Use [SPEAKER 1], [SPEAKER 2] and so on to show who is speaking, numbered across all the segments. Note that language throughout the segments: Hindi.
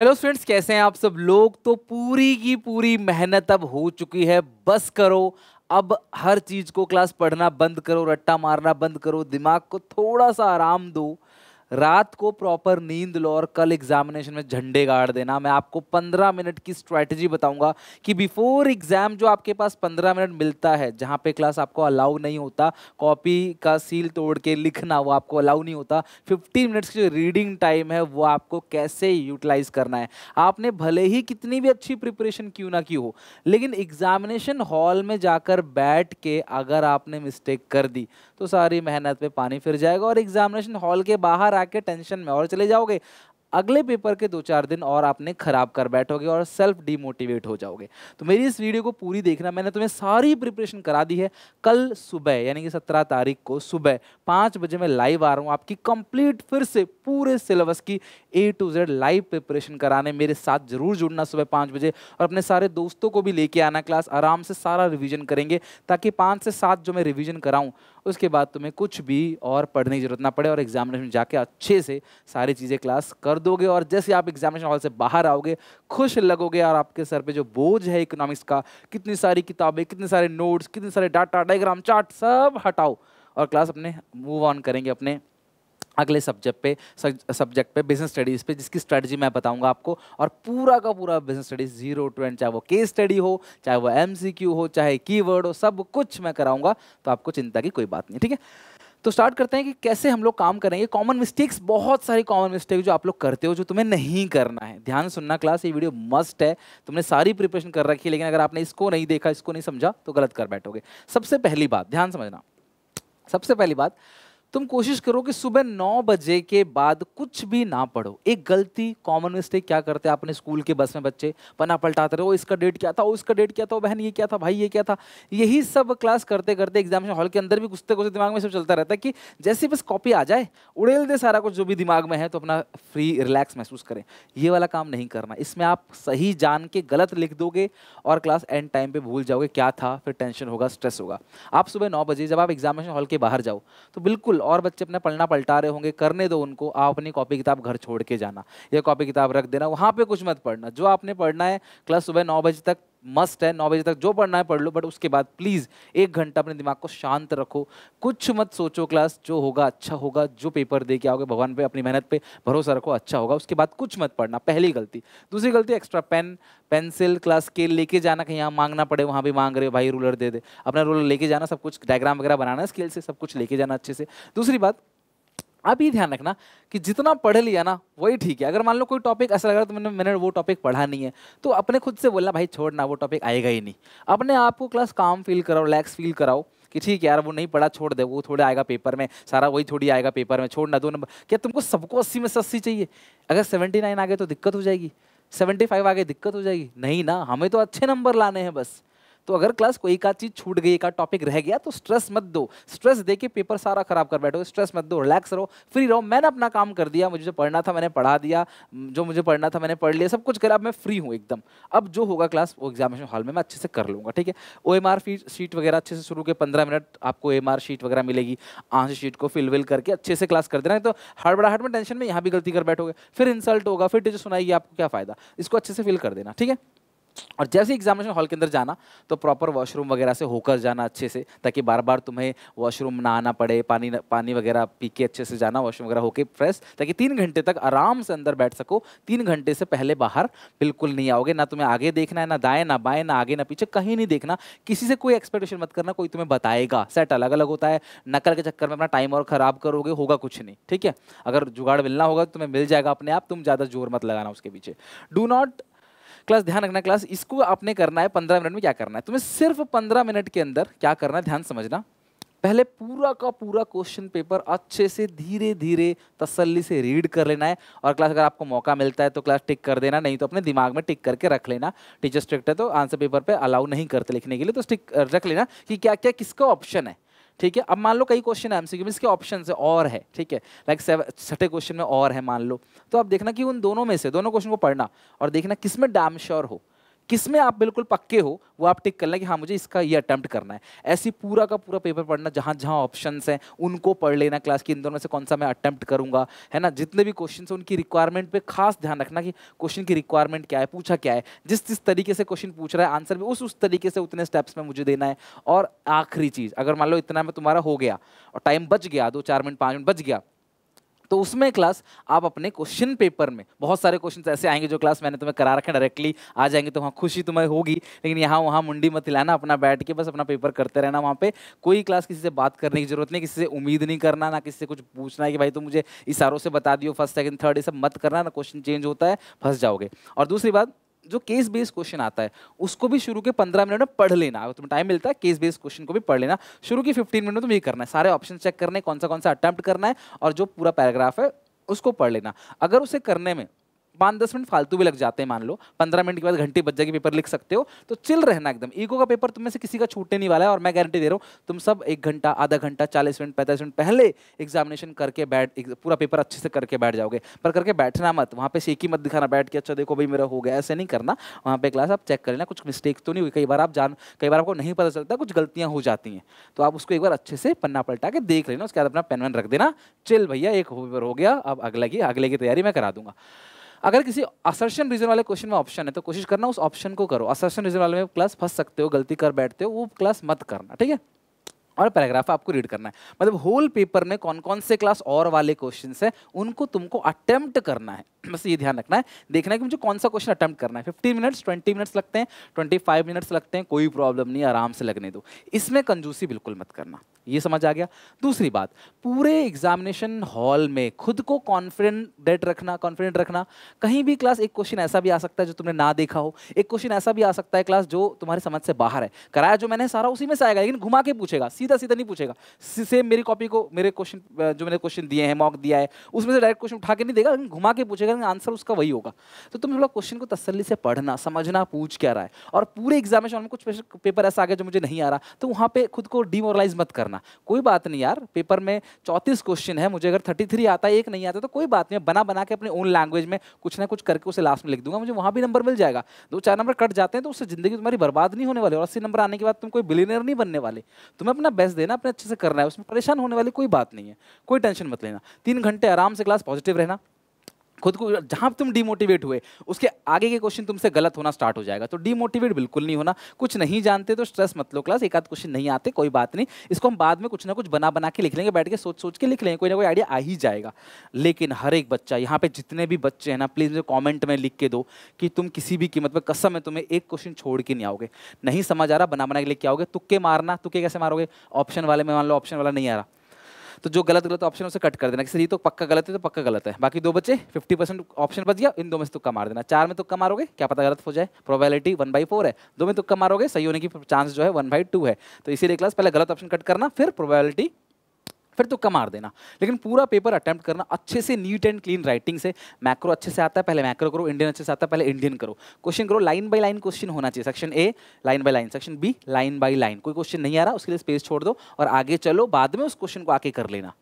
[SPEAKER 1] हेलो फ्रेंड्स, कैसे हैं आप सब लोग? तो पूरी की पूरी मेहनत अब हो चुकी है। बस करो, अब हर चीज़ को क्लास पढ़ना बंद करो, रट्टा मारना बंद करो, दिमाग को थोड़ा सा आराम दो। रात को प्रॉपर नींद लो और कल एग्जामिनेशन में झंडे गाड़ देना। मैं आपको पंद्रह मिनट की स्ट्रैटेजी बताऊँगा कि बिफोर एग्ज़ाम जो आपके पास पंद्रह मिनट मिलता है, जहाँ पे क्लास आपको अलाउ नहीं होता कॉपी का सील तोड़ के लिखना वो आपको अलाउ नहीं होता फिफ्टीन मिनट्स की जो रीडिंग टाइम है वो आपको कैसे यूटिलाइज करना है? आपने भले ही कितनी भी अच्छी प्रिपरेशन क्यों ना की हो, लेकिन एग्जामिनेशन हॉल में जाकर बैठ के अगर आपने मिस्टेक कर दी तो सारी मेहनत पे पानी फिर जाएगा और एग्जामिनेशन हॉल के बाहर आके टेंशन में और चले जाओगे। अगले पेपर के दो चार दिन और आपने खराब कर बैठोगे और सेल्फ डिमोटिवेट हो जाओगे। तो मेरी इस वीडियो को पूरी देखना, मैंने तुम्हें सारी प्रिपरेशन करा दी है कल सुबह, यानी कि सत्रह तारीख को सुबह पाँच बजे मैं लाइव आ रहा हूँ आपकी कंप्लीट फिर से पूरे सिलेबस की A to Z live preparation कराने। मेरे साथ ज़रूर जुड़ना सुबह पाँच बजे और अपने सारे दोस्तों को भी लेके आना क्लास आराम से सारा रिविजन करेंगे ताकि पाँच से सात जो मैं रिविजन कराऊँ उसके बाद तुम्हें कुछ भी और पढ़ने की ज़रूरत ना पड़े और एग्जामिनेशन जाके अच्छे से सारी चीज़ें क्लास कर दोगे और जैसे आप एग्जामिनेशन हॉल से बाहर आओगे, खुश लगोगे और आपके सर पे जो बोझ है इकोनॉमिक्स का, कितनी सारी किताबें, कितने सारे नोट्स कितने सारे डाटा डायग्राम चार्ट सब हटाओ और क्लास अपने मूव ऑन करेंगे अपने अगले सब्जेक्ट पे सब्जेक्ट पे बिज़नेस स्टडीज़ पे, जिसकी स्ट्रेटजी मैं बताऊँगा आपको, और पूरा का पूरा business studies zero to end चाहे वो केस स्टडी हो, चाहे वो एमसीक्यू हो, चाहे कीवर्ड हो, सब कुछ मैं कराऊँगा तो आपको चिंता की कोई बात नहीं, ठीक है? तो स्टार्ट करते हैं कि कैसे हम लोग काम करेंगे। कॉमन मिस्टेक्स बहुत सारी कॉमन मिस्टेक जो आप लोग करते हो, जो तुम्हें नहीं करना है। ध्यान सुनना क्लास ये वीडियो मस्ट है। तुमने सारी प्रिपरेशन कर रखी है, लेकिन अगर आपने इसको नहीं देखा, इसको नहीं समझा तो गलत कर बैठोगे। सबसे पहली बात, ध्यान समझना। सबसे पहली बात तुम कोशिश करो कि सुबह नौ बजे के बाद कुछ भी ना पढ़ो। एक गलती कॉमन मिस्टेक क्या करते हैं अपने स्कूल के बस में बच्चे? पना पलटाते रहे, इसका डेट क्या था वो इसका डेट क्या था बहन ये क्या था, भाई ये क्या था? यही सब क्लास करते करते एग्जामिनेशन हॉल के अंदर भी घुसते घुसते दिमाग में सब चलता रहता है कि जैसे बस कॉपी आ जाए, उड़ेल दे सारा कुछ जो भी दिमाग में है तो अपना फ्री रिलैक्स महसूस करें। ये वाला काम नहीं करना। इसमें आप सही जान के गलत लिख दोगे और क्लास एंड टाइम पर भूल जाओगे क्या था, फिर टेंशन होगा स्ट्रेस होगा। आप सुबह नौ बजे जब आप एग्जामिनेशन हॉल के बाहर जाओ तो बिल्कुल बिल्कुल और बच्चे अपना पलना पलटा रहे होंगे, करने दो उनको, आप अपनी कॉपी किताब घर छोड़ के जाना, या कॉपी किताब रख देना, वहाँ पर कुछ मत पढ़ना, जो आपने पढ़ना है, क्लास सुबह नौ बजे तक मस्ट है, नौ बजे तक जो पढ़ना है पढ़ लो बट उसके बाद प्लीज़ एक घंटा अपने दिमाग को शांत रखो। कुछ मत सोचो क्लास जो होगा अच्छा होगा, जो पेपर दे के आओगे भगवान पे, अपनी मेहनत पे भरोसा रखो अच्छा होगा। उसके बाद कुछ मत पढ़ना, पहली गलती। दूसरी गलती extra pen pencil class scale लेके जाना, कहीं यहाँ मांगना पड़े, वहाँ भी मांग रहे हो, भाई रूलर दे दे। अपना रूलर लेके जाना, सब कुछ डायग्राम वगैरह बनाना स्केल से सब कुछ लेके जाना अच्छे से। दूसरी बात ये ध्यान रखना कि जितना पढ़ लिया ना, वही ठीक है। अगर मान लो कोई टॉपिक ऐसा लग रहा है तो मैंने मैंने वो टॉपिक पढ़ा नहीं है तो अपने खुद से बोलना, भाई छोड़ना वो टॉपिक आएगा ही नहीं। अपने आप को क्लास काम फील कराओ रिलैक्स फील कराओ कि ठीक है यार, वो नहीं पढ़ा, छोड़ दे, वो थोड़े आएगा पेपर में, सारा वही थोड़ी आएगा पेपर में, छोड़ना दो नंबर क्या तुमको सबको अस्सी में से अस्सी चाहिए? अगर सेवेंटी नाइन आ गए तो दिक्कत हो जाएगी। सेवेंटी फाइव आ गए, दिक्कत हो जाएगी। नहीं ना, हमें तो अच्छे नंबर लाने हैं बस। तो अगर क्लास कोई एक चीज़ छूट गई, एक टॉपिक रह गया तो स्ट्रेस मत दो। स्ट्रेस दे के पेपर सारा खराब कर बैठो स्ट्रेस मत दो रिलैक्स रहो फ्री रहो। मैंने अपना काम कर दिया, मुझे जो पढ़ना था मैंने पढ़ा दिया, जो मुझे पढ़ना था मैंने पढ़ लिया, सब कुछ करा, अब मैं फ्री हूँ एकदम। अब जो होगा क्लास वो एग्जामिनेशन हॉल में मैं अच्छे से कर लूँगा, ठीक है? ओ एम आर शीट वगैरह अच्छे से शुरू के पंद्रह मिनट आपको एम आर शीट वगैरह मिलेगी। आंसर शीट को फिल विल करके अच्छे से क्लास कर देना तो हड़बड़ाहट में टेंशन में यहाँ भी गलती कर बैठोगे। फिर इंसल्ट होगा, फिर टीचर सुनाएगी, आपको क्या फ़ायदा? इसको अच्छे से फिल कर देना, ठीक है? और जैसे एग्जामिनेशन हॉल के अंदर जाना तो प्रॉपर वॉशरूम वगैरह से होकर जाना अच्छे से, ताकि बार बार तुम्हें वॉशरूम ना आना पड़े, पानी पानी वगैरह पी के अच्छे से जाना वॉशरूम वगैरह होके फ्रेश ताकि तीन घंटे तक आराम से अंदर बैठ सको। तीन घंटे से पहले बाहर बिल्कुल नहीं आओगे, ना तुम्हें आगे देखना है, ना दाएँ, ना बाएँ, ना आगे, ना पीछे, कहीं नहीं देखना। किसी से कोई एक्सपेक्टेशन मत करना, कोई तुम्हें बताएगा। सेट अलग अलग होता है। नकल के चक्कर में अपना टाइम और खराब करोगे, होगा कुछ नहीं, ठीक है? अगर जुगाड़ मिलना होगा तो तुम्हें मिल जाएगा अपने आप, तुम ज़्यादा ज़ोर मत लगाना उसके पीछे। डू नॉट क्लास ध्यान रखना क्लास, इसको आपने करना है पंद्रह मिनट में क्या करना है? तुम्हें सिर्फ़ पंद्रह मिनट के अंदर क्या करना है? ध्यान समझना। पहले पूरा का पूरा क्वेश्चन पेपर अच्छे से धीरे धीरे तसल्ली से रीड कर लेना है और क्लास अगर आपको मौका मिलता है तो क्लास टिक कर देना, नहीं तो अपने दिमाग में टिक करके रख लेना। टीचर स्ट्रिक्ट है तो आंसर पेपर पे अलाउ नहीं करते लिखने के लिए तो स्टिक, रख लेना कि क्या क्या किसका ऑप्शन है? ठीक है? अब मान लो कई क्वेश्चन है एमसीक्यू में, इसके ऑप्शन है, और है, ठीक है? लाइक छठे क्वेश्चन में और है, मान लो। तो आप देखना कि उन दोनों में से, दोनों क्वेश्चन को पढ़ना और देखना किसमें डैम श्योर हो। किसमें आप बिल्कुल पक्के हो, वो आप टिक कर लें कि हाँ मुझे इसका ये अटैम्प्ट करना है। ऐसी पूरा का पूरा पेपर पढ़ना, जहाँ जहाँ ऑप्शन हैं, उनको पढ़ लेना क्लास की, इन दोनों से कौन सा मैं अटैम्प्ट करूँगा, है ना? जितने भी क्वेश्चन हैं, उनकी रिक्वायरमेंट पर खास ध्यान रखना कि क्वेश्चन की रिक्वायरमेंट क्या है, पूछा क्या है। जिस जिस तरीके से क्वेश्चन पूछ रहा है आंसर भी उस उस तरीके से उतने स्टेप्स में मुझे देना है। और आखिरी चीज़, अगर मान लो इतना में तुम्हारा हो गया, और टाइम बच गया, दो चार मिनट, पाँच मिनट बच गया तो उसमें क्लास आप अपने क्वेश्चन पेपर में, बहुत सारे क्वेश्चन ऐसे आएँगे जो क्लास मैंने तुम्हें करा रखे डायरेक्टली आ जाएँगे तो वहाँ खुशी तुम्हें होगी, लेकिन यहाँ वहाँ मुंडी मत हिलाना, अपना बैठ के बस अपना पेपर करते रहना वहाँ पर कोई क्लास किसी से बात करने की ज़रूरत नहीं, किसी से उम्मीद नहीं करना, ना किसी से कुछ पूछना है कि भाई तुम मुझे इशारों से बता दियो फ़र्स्ट सेकंड थर्ड ये सब मत करना, ना क्वेश्चन चेंज होता है, फंस जाओगे। और दूसरी बात जो केस बेस्ड क्वेश्चन आता है, उसको भी शुरू के पंद्रह मिनट में पढ़ लेना। अगर तुम्हें टाइम मिलता है केस बेस्ड क्वेश्चन को भी पढ़ लेना। शुरू की फिफ्टीन मिनट में तुम्हें करना है, सारे ऑप्शन चेक करने कौन सा कौन सा अटैम्प्ट करना है, और जो पूरा पैराग्राफ है, उसको पढ़ लेना। अगर उसे करने में पाँच दस मिनट फालतू भी लग जाते हैं, मान लो। पंद्रह मिनट के बाद घंटे बच जाएगी, पेपर लिख सकते हो। तो चिल रहना एकदम। ईगो का पेपर तुम्हें से किसी का छूटने नहीं वाला है और मैं गारंटी दे रहा हूँ, तुम सब एक घंटा, आधा घंटा, चालीस मिनट, पैंतालीस मिनट पहले एग्जामिनेशन करके बैठ पूरा पेपर अच्छे से करके बैठ जाओगे। पर करके बैठना मत। वहाँ पे सेकी मत दिखाना, बैठ के अच्छा देखो भाई, मेरा हो गया। ऐसे नहीं करना। वहाँ पे क्लास आप चेक कर लेना, कुछ मिस्टेक तो नहीं हुई। कई बार आप जान, कई बार आपको नहीं पता चलता, कुछ गलतियाँ हो जाती हैं। तो आप उसको एक बार अच्छे से पन्ना पलटा के देख लेना, उसके बाद अपना पेन वेन रख देना। चिल भैया, एक पेपर हो गया, अब अगले की अगले की तैयारी मैं करा दूँगा। अगर किसी असर्शन रीजन वाले क्वेश्चन में ऑप्शन है तो कोशिश करना उस ऑप्शन को करो। असर्शन रीजन वाले में क्लास फंस सकते हो, गलती कर बैठते हो, वो क्लास मत करना, ठीक है? और पैराग्राफ आपको रीड करना है। मतलब होल पेपर में कौन कौन से क्लास और वाले क्वेश्चन है, उनको तुमको अटेम्प्ट करना है। बस ये ध्यान रखना है। देखना है कि मुझे कौन सा क्वेश्चन अटेम्प्ट करना है। फिफ्टीन मिनट्स ट्वेंटी मिनट्स लगते हैं ट्वेंटी फाइव मिनट्स लगते हैं, कोई प्रॉब्लम नहीं, आराम से लगने दो। इसमें कंजूसी बिल्कुल मत करना। ये समझ आ गया? दूसरी बात, पूरे एग्जामिनेशन हॉल में खुद को कॉन्फिडेंट रखना कॉन्फिडेंट रखना। कहीं भी क्लास एक क्वेश्चन ऐसा भी आ सकता है जो तुमने ना देखा हो। एक क्वेश्चन ऐसा भी आ सकता है क्लास जो तुम्हारी समझ से बाहर है। कराया जो मैंने, सारा उसी में से आएगा, लेकिन घुमा के पूछेगा। सीधा सीधा नहीं पूछेगा। सेम मेरी कॉपी को, मेरे क्वेश्चन जो मैंने क्वेश्चन दिए हैं मॉक दिया है, उसमें से डायरेक्ट क्वेश्चन उठा के नहीं देगा, लेकिन घुमा के पूछेगा आंसर उसका वही होगा। तो तुम थोड़ा क्वेश्चन को तसली से पढ़ना, समझना, पूछ क्या रहा है। और पूरे एग्जामिनेशन में कुछ पेपर ऐसा आ गया जो मुझे नहीं आ रहा तो वहाँ पे खुद को डिमोरलाइज मत करना। कोई बात नहीं यार पेपर में चौंतीस क्वेश्चन है, मुझे अगर थर्टी थ्री आता है एक नहीं आता तो कोई बात नहीं, बना बना के अपने ओन लैंग्वेज में कुछ ना कुछ करके उसे लास्ट में लिख दूँगा, मुझे वहाँ भी नंबर मिल जाएगा। दो, चार नंबर कट जाते हैं तो उससे ज़िंदगी तुम्हारी बर्बाद नहीं होने वाली, और अस्सी नंबर आने के बाद तुम कोई बिलीनियर नहीं बनने वाले। तुम्हें अपना बेस्ट देना, अपने अच्छे से करना है, उसमें परेशान होने वाली कोई बात नहीं है। कोई टेंशन मत लेना। तीन घंटे आराम से क्लास पॉजिटिव रहना। खुद को, जहाँ तुम डिमोटिवेट हुए, उसके आगे के क्वेश्चन तुमसे गलत होना स्टार्ट हो जाएगा। तो डिमोटिवेट बिल्कुल नहीं होना। कुछ नहीं जानते तो स्ट्रेस मत लो क्लास एक आध क्वेश्चन नहीं आते, कोई बात नहीं। इसको हम बाद में कुछ ना कुछ बना बना के लिख लेंगे, बैठ के सोच सोच के लिख लेंगे, कोई ना कोई आइडिया आ ही जाएगा। लेकिन हर एक बच्चा, यहाँ पे जितने भी बच्चे हैं ना प्लीज़ मुझे कॉमेंट में लिख के दो कि तुम किसी भी कीमत पर कसम है तुम्हें, एक क्वेश्चन छोड़ के नहीं आओगे। नहीं समझ आ रहा, बना बना के लिख के आओगे। तुक्के मारना, तुक्के कैसे मारोगे? ऑप्शन वाले में मान लो ऑप्शन वाला नहीं आ रहा। तो जो गलत गलत ऑप्शन उसे कट कर देना। किसी तो पक्का गलत है तो पक्का गलत है। बाकी दो बच्चे फिफ्टी परसेंट ऑप्शन बच गया, इन दो में से तुक्का मार देना। चार में तुक्का मारोगे, क्या पता गलत हो जाए? प्रोबेबिलिटी वन बाई फोर है। दो में तुक्का मारोगे, सही होने की चांस जो है वन बाई टू है। तो इसीलिए क्लास पहले गलत ऑप्शन कट करना, फिर प्रोबेबिलिटी फिर तो कम मार देना। लेकिन पूरा पेपर अटैम्प्ट करना, अच्छे से नीट एंड क्लीन राइटिंग से मैक्रो अच्छे से आता है, पहले मैक्रो करो इंडियन अच्छे से आता है, पहले इंडियन करो। क्वेश्चन करो लाइन बाई लाइन क्वेश्चन होना चाहिए। Section A line by line section B line by line कोई क्वेश्चन नहीं आ रहा, उसके लिए स्पेस छोड़ दो और आगे चलो, बाद में उस क्वेश्चन को आके कर लेना।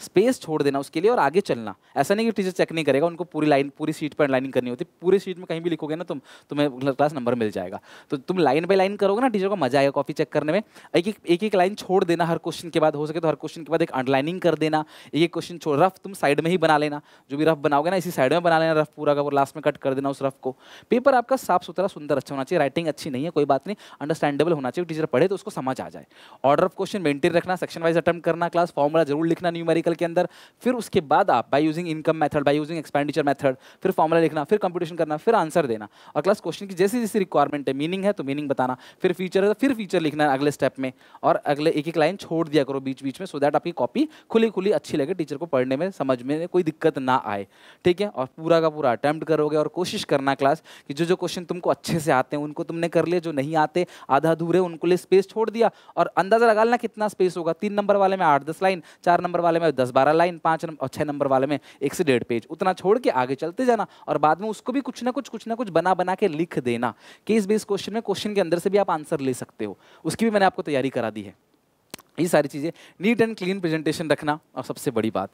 [SPEAKER 1] स्पेस छोड़ देना उसके लिए और आगे चलना। ऐसा नहीं कि टीचर चेक नहीं करेगा, उनको पूरी लाइन, पूरी सीट पर लाइनिंग करनी होती। पूरी सीट में कहीं भी लिखोगे ना तुम, तुम्हें क्लास नंबर मिल जाएगा। तो तुम लाइन बाई लाइन करोगे ना, टीचर को मज़ा आएगा कॉपी चेक करने में। एक एक एक एक लाइन छोड़ देना हर क्वेश्चन के बाद, हो सके तो हर क्वेश्चन के बाद एक अंडरलाइनिंग कर देना। एक एक क्वेश्चन छोड़ रफ तुम साइड में ही बना लेना। जो भी रफ बनाओगे ना, इसी साइड में बना लेना रफ पूरा का लास्ट में कट कर देना उस रफ को। पेपर आपका साफ़ सुथरा, सुंदर अच्छा होना चाहिए। राइटिंग अच्छी नहीं है, कोई बात नहीं। अंडरस्टैंडेबल होना चाहिए। टीचर पढ़े तो उसको समझ आ जाए। ऑर्डर ऑफ़ क्वेश्चन मेंटेन रखना सेक्शन वाइज अटेम्प्ट करना क्लास फॉर्मूला ज़रूर लिखना न्यूमेरिकल के अंदर, फिर उसके बाद आप by using income method by using expenditure method फिर फॉर्मुला लिखना, फिर कंप्यूटेशन करना, फिर आंसर देना। और क्लास क्वेश्चन की जैसी जैसी रिक्वायरमेंट है मीनिंग है तो मीनिंग बताना। फिर फीचर है तो फिर फीचर लिखना अगले स्टेप में। और अगले एक एक लाइन छोड़ दिया करो बीच बीच में सो दैट आपकी कॉपी खुली खुली अच्छी लगे टीचर को पढ़ने में, समझ में कोई दिक्कत ना आए। ठीक है? और पूरा का पूरा अटैम्प्ट करोगे और कोशिश करना क्लास कि जो जो क्वेश्चन तुमको अच्छे से आते हैं, उनको तुमने कर लिया जो नहीं आते, आधा अधूरे, उनको लिए स्पेस छोड़ दिया। और अंदाज़ा लगा लेना कितना स्पेस होगा। तीन नंबर वाले में आठ, दस लाइन चार नंबर वाले में दस बारह लाइन, पाँच और छः नंबर वाले में एक से डेढ़ पेज। उतना छोड़ के आगे चलते जाना और बाद में उसको भी कुछ ना कुछ कुछ ना कुछ बना बना के लिख देना। केस बेस क्वेश्चन में क्वेश्चन के अंदर से भी आप आंसर ले सकते हो। उसकी भी मैंने आपको तैयारी करा दी है। ये सारी चीज़ें। नीट एंड क्लीन प्रेजेंटेशन रखना और सबसे बड़ी बात।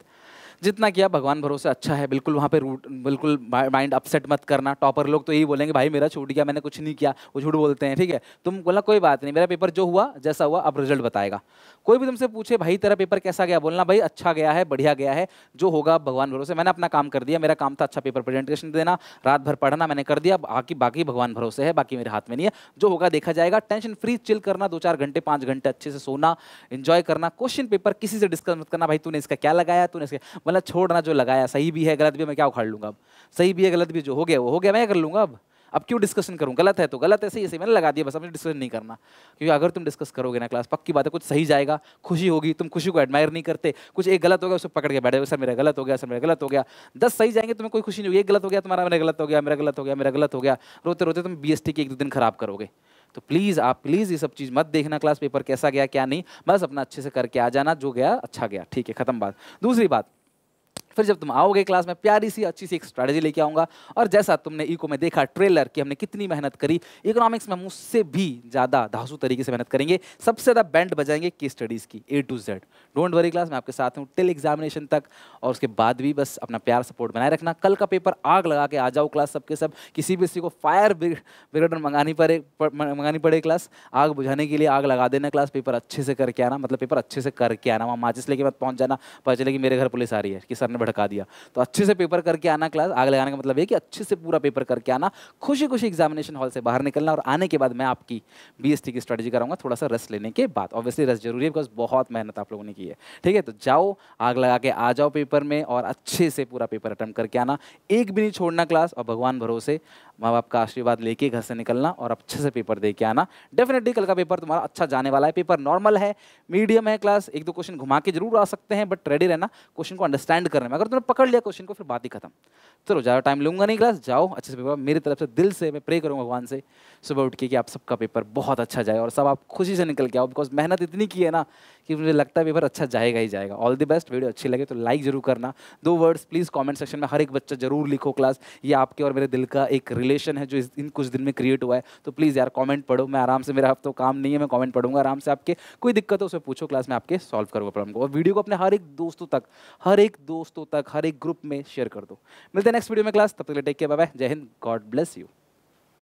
[SPEAKER 1] जितना किया, भगवान भरोसे अच्छा है, बिल्कुल वहाँ पे रूट, बिल्कुल माइंड अपसेट मत करना। टॉपर लोग तो यही बोलेंगे, भाई मेरा छूट गया, मैंने कुछ नहीं किया, वो झूठ बोलते हैं, ठीक है? तुम बोलना कोई बात नहीं, मेरा पेपर जो हुआ, जैसा हुआ, अब रिज़ल्ट बताएगा। कोई भी तुमसे पूछे, भाई तेरा पेपर कैसा गया? बोलना, भाई अच्छा गया है, बढ़िया गया है, जो होगा, भगवान भरोसे। मैंने अपना काम कर दिया, मेरा काम था अच्छा पेपर प्रेजेंटेशन देना, रात भर पढ़ना मैंने कर दिया बाकी बाकी भगवान भरोसे है, बाकी मेरे हाथ में नहीं है। जो होगा, देखा जाएगा, टेंशन फ्री, चिल करना, दो चार घंटे, पाँच घंटे अच्छे से सोना इन्जॉय करना क्वेश्चन पेपर किसी से डिस्कस मत करना, भाई तूने इसका क्या लगाया, तूने इसका मतलब छोड़ना जो लगाया, सही भी है, गलत भी मैं क्या उखाड़ लूँगा अब? सही भी है, गलत भी, जो हो गया वो हो गया, मैं कर लूँगा अब? अब क्यों डिस्कशन करूँ? गलत है तो गलत है, सही है मैंने लगा दिया, बस अब डिस्कशन नहीं करना। क्योंकि अगर तुम डिस्कस करोगे ना क्लास पक्की बात है, कुछ सही जाएगा, खुशी होगी, तुम खुशी को एडमायर नहीं करते, कुछ एक गलत हो गया, उसे पकड़ के बैठे सर मेरा गलत हो गया, सर मेरा गलत हो गया। दस सही जाएँगे, तुम्हें कोई खुशी नहीं होगी, एक गलत हो गया, तुम्हारा मेरा गलत हो गया, मेरा गलत हो गया, मेरा गलत हो गया। रोते रोते तुम बी की एक दो दिन खराब करोगे। तो प्लीज़ आप प्लीज़ ये सब चीज़ मत देखना क्लास पेपर कैसा गया, क्या नहीं, बस अपना अच्छे से करके आ जाना, जो गया अच्छा गया, ठीक है, खत्म बात। दूसरी बात फिर जब तुम आओगे क्लास में, प्यारी सी, अच्छी सी एक स्ट्रैटेजी लेके आऊँगा। और जैसा तुमने इको में देखा ट्रेलर कि हमने कितनी मेहनत करी इकोनॉमिक्स में मुझसे भी ज़्यादा धासु तरीके से मेहनत करेंगे। सबसे ज़्यादा बैंड बजाएँगे की स्टडीज़ की A to Z don't worry class मैं आपके साथ हूँ टिल एग्जामिनेशन तक। और उसके बाद भी बस अपना प्यार सपोर्ट बनाए रखना। कल का पेपर आग लगा के आ जाओ क्लास सबके सब। किसी भी को फायर ब्रिगेड मंगानी पड़े मंगानी पड़े क्लास आग बुझाने के लिए आग लगा देना क्लास पेपर अच्छे से करके आना। मतलब पेपर अच्छे से करके आना, वहाँ माचिस लेके मत पहुँच जाना। पता चले कि मेरे घर पुलिस आ रही है, कि सर ने भड़का दिया। तो अच्छे से पेपर करके आना क्लास। आग लगाने का मतलब ये कि अच्छे से पूरा पेपर करके आना। खुशी खुशी एग्जामिनेशन हॉल से बाहर निकलना और आने के बाद मैं आपकी बी की स्ट्रेटेजी कराऊँगा थोड़ा सा रस लेने के बाद। ऑब्वियसली रस ज़रूरी है बिकॉज़ बहुत मेहनत आप लोगों ने की है। ठीक है तो जाओ, आग लगा के आ जाओ पेपर में और अच्छे से पूरा पेपर अटेम्प्ट करके आना। एक भी नहीं छोड़ना क्लास और भगवान भरोसे। माँ बाप का आशीर्वाद लेके घर से निकलना और अच्छे से पेपर दे के आना। डेफिनेटली कल का पेपर तुम्हारा अच्छा जाने वाला है। पेपर नॉर्मल है मीडियम है क्लास एक दो क्वेश्चन घुमा के ज़रूर आ सकते हैं बट रेडी रहना क्वेश्चन को अंडरस्टैंड करने में। अगर तुमने पकड़ लिया क्वेश्चन को, फिर बात ही खत्म। चलो, ज़्यादा टाइम लूँगा नहीं क्लास जाओ, अच्छे से पेपर, मेरी तरफ़ से दिल से मैं प्रे करूँगा भगवान से। सुबह उठ के कि आप सबका पेपर बहुत अच्छा जाए और सब आप खुशी से निकल के आओ बिकॉज़ मेहनत इतनी की है ना कि मुझे लगता है पेपर अच्छा जाएगा ही जाएगा। ऑल द बेस्ट वीडियो अच्छी लगे तो लाइक ज़रूर करना। दो वर्ड्स प्लीज़ कॉमेंट सेक्शन में हर एक बच्चा ज़रूर लिखो क्लास ये आपके और मेरे दिल का एक रिलेशन है जो इन कुछ दिन में क्रिएट हुआ है। तो प्लीज़ यार कॉमेंट पढ़ो। मैं आराम से, मेरा अब तो काम नहीं है, मैं कॉमेंट पढ़ूँगा आराम से। आपके कोई दिक्कत हो, उसे पूछो क्लास में आपके सॉल्व करूँगा प्रॉब्लम को। और वीडियो को अपने हर एक दोस्तों तक, हर एक दोस्तों तक, हर एक ग्रुप में शेयर कर दो। मिलते हैं नेक्स्ट वीडियो में क्लास तब तक टेक के बाय जय हिंद। God bless you